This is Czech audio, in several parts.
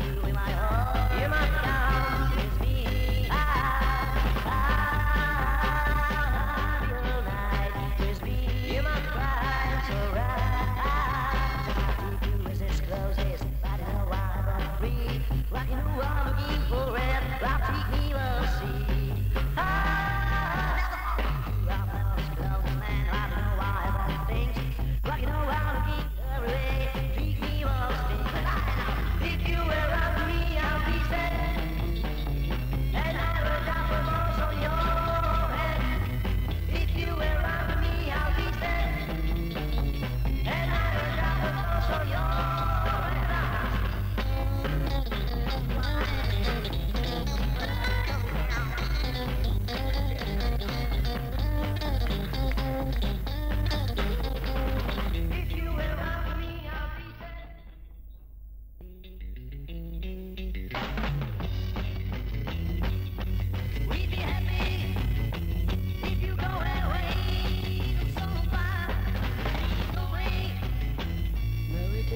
Usually my home.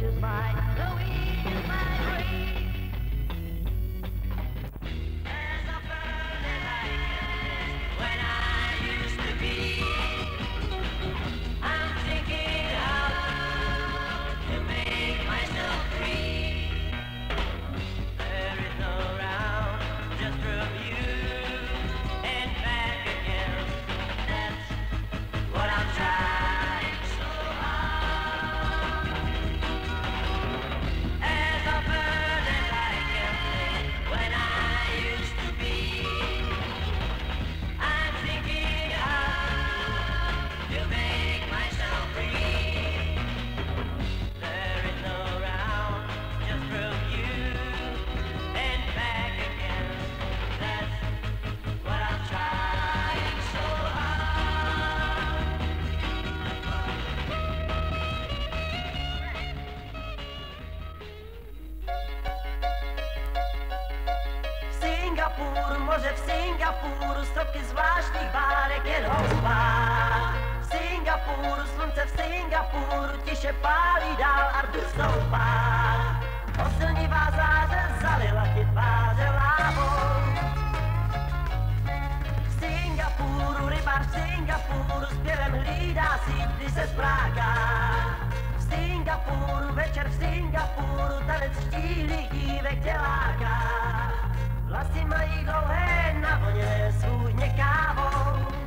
Just mine. the mine. moře v Singapuru, stopky zvláštních bárek jen houbá. V Singapuru, slunce v Singapuru, tiše pálí dál a tu stoupá. Oslnivá záře zalila ti tváře lávou. V Singapuru, rybář v Singapuru, zpěvem hlídá síť, když se spráká. V Singapuru, večer v Singapuru, tanec štíhlých dívek tě láká. Vlasy mají dlouhé, navoněné svůj někávou.